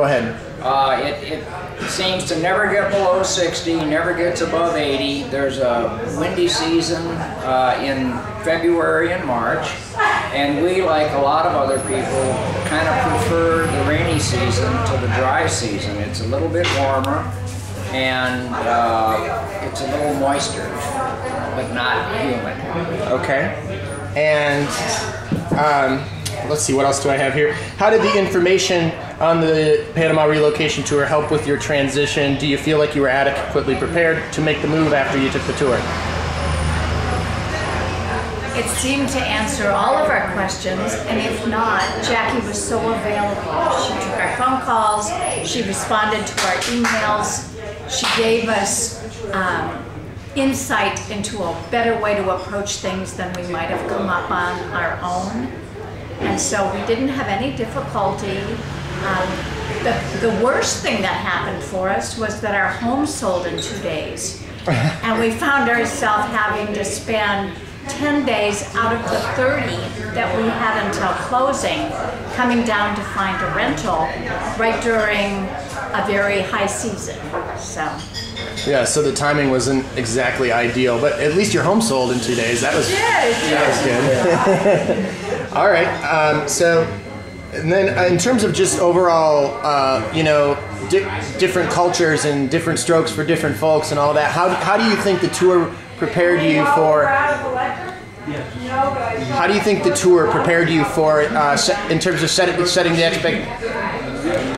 Go ahead. Uh, it, it seems to never get below 60, never gets above 80. There's a windy season uh, in February and March, and we, like a lot of other people, kind of prefer the rainy season to the dry season. It's a little bit warmer, and uh, it's a little moister, but not humid. Okay. And um, let's see, what else do I have here? How did the information on the Panama relocation tour help with your transition? Do you feel like you were adequately prepared to make the move after you took the tour? It seemed to answer all of our questions, and if not, Jackie was so available. She took our phone calls, she responded to our emails, she gave us um, insight into a better way to approach things than we might have come up on our own. And so we didn't have any difficulty. The, the worst thing that happened for us was that our home sold in two days. and we found ourselves having to spend 10 days out of the 30 that we had until closing coming down to find a rental right during a very high season. So, Yeah, so the timing wasn't exactly ideal, but at least your home sold in two days. That was yeah, that was good. All right. Um, so, and then uh, in terms of just overall, uh, you know, di- different cultures and different strokes for different folks and all that. How how do you think the tour prepared you for? How do you think the tour prepared you for uh, in terms of setting setting the expect